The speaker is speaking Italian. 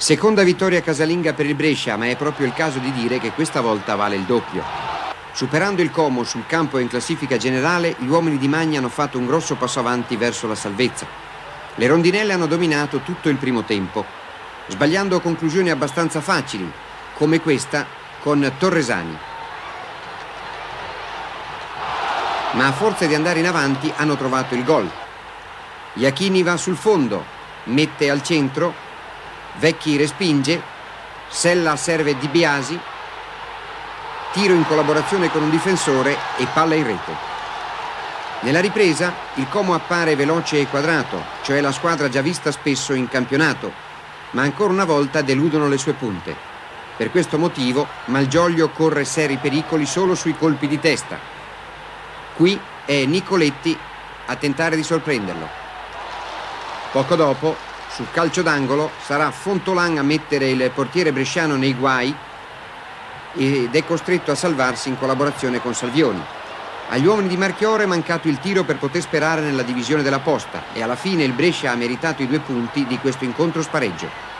Seconda vittoria casalinga per il Brescia, ma è proprio il caso di dire che questa volta vale il doppio. Superando il Como sul campo e in classifica generale, gli uomini di Magna hanno fatto un grosso passo avanti verso la salvezza. Le rondinelle hanno dominato tutto il primo tempo, sbagliando conclusioni abbastanza facili, come questa con Torresani. Ma a forza di andare in avanti hanno trovato il gol. Iachini va sul fondo, mette al centro, Vecchi respinge, Sella serve Di Biasi, tiro in collaborazione con un difensore e palla in rete. Nella ripresa il Como appare veloce e quadrato, cioè la squadra già vista spesso in campionato, ma ancora una volta deludono le sue punte. Per questo motivo Malgioglio corre seri pericoli solo sui colpi di testa. Qui è Nicoletti a tentare di sorprenderlo. Poco dopo, sul calcio d'angolo, sarà Fontolan a mettere il portiere bresciano nei guai ed è costretto a salvarsi in collaborazione con Salvioni. Agli uomini di Marchioro è mancato il tiro per poter sperare nella divisione della posta e alla fine il Brescia ha meritato i due punti di questo incontro spareggio.